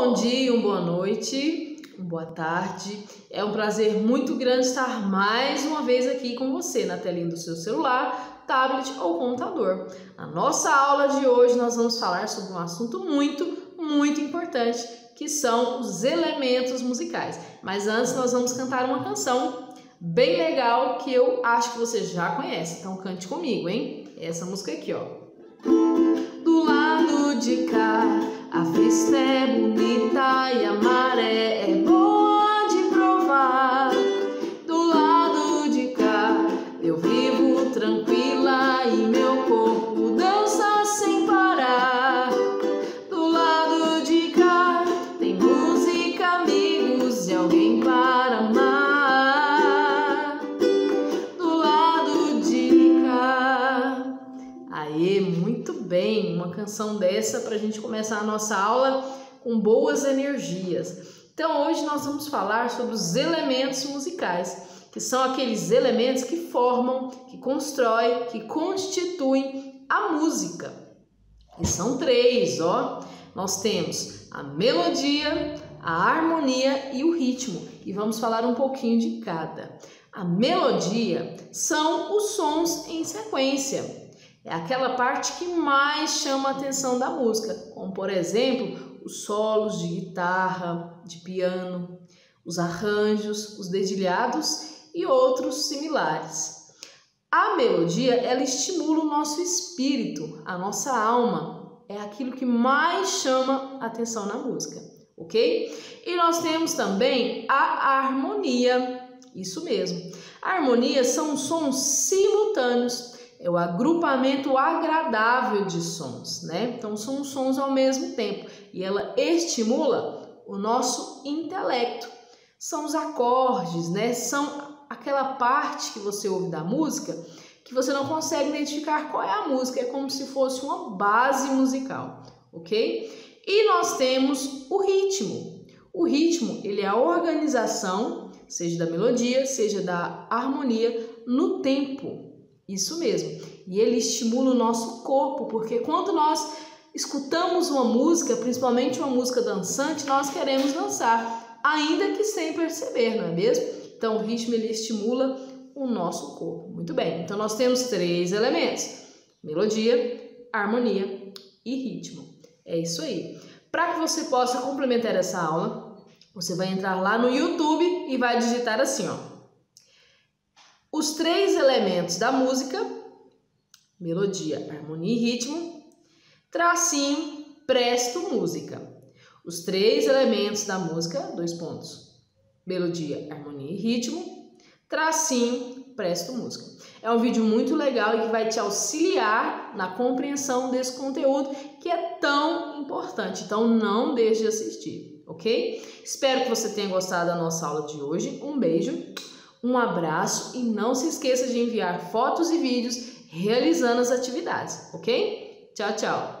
bom dia, uma boa noite, uma boa tarde. É um prazer muito grande estar mais uma vez aqui com você na telinha do seu celular, tablet ou computador. Na nossa aula de hoje nós vamos falar sobre um assunto muito, muito importante, que são os elementos musicais. Mas antes nós vamos cantar uma canção bem legal que eu acho que você já conhece. Então cante comigo, hein? Essa música aqui, ó. Do lado de cá a festa é bonita e a maré é boa de provar. Do lado de cá eu vivo uma canção dessa para a gente começar a nossa aula com boas energias. Então, hoje nós vamos falar sobre os elementos musicais, que são aqueles elementos que formam, que constroem, que constituem a música. E são três, ó. Nós temos a melodia, a harmonia e o ritmo. E vamos falar um pouquinho de cada. A melodia são os sons em sequência. É aquela parte que mais chama a atenção da música, como por exemplo, os solos de guitarra, de piano, os arranjos, os dedilhados e outros similares. A melodia, ela estimula o nosso espírito, a nossa alma. É aquilo que mais chama a atenção na música, ok? E nós temos também a harmonia, isso mesmo. A harmonia são sons simultâneos é o agrupamento agradável de sons, né? Então são sons ao mesmo tempo e ela estimula o nosso intelecto. São os acordes, né? São aquela parte que você ouve da música que você não consegue identificar qual é a música, é como se fosse uma base musical, ok? E nós temos o ritmo. O ritmo, ele é a organização, seja da melodia, seja da harmonia, no tempo, isso mesmo. E ele estimula o nosso corpo, porque quando nós escutamos uma música, principalmente uma música dançante, nós queremos dançar, ainda que sem perceber, não é mesmo? Então o ritmo ele estimula o nosso corpo. Muito bem. Então nós temos três elementos: melodia, harmonia e ritmo. É isso aí. Para que você possa complementar essa aula, você vai entrar lá no YouTube e vai digitar assim, ó: os três elementos da música, melodia, harmonia e ritmo, tracinho, presto música. Os três elementos da música, dois pontos, melodia, harmonia e ritmo, tracinho, presto música. É um vídeo muito legal e que vai te auxiliar na compreensão desse conteúdo que é tão importante. Então não deixe de assistir, ok? Espero que você tenha gostado da nossa aula de hoje. Um beijo. Um abraço e não se esqueça de enviar fotos e vídeos realizando as atividades, ok? Tchau, tchau!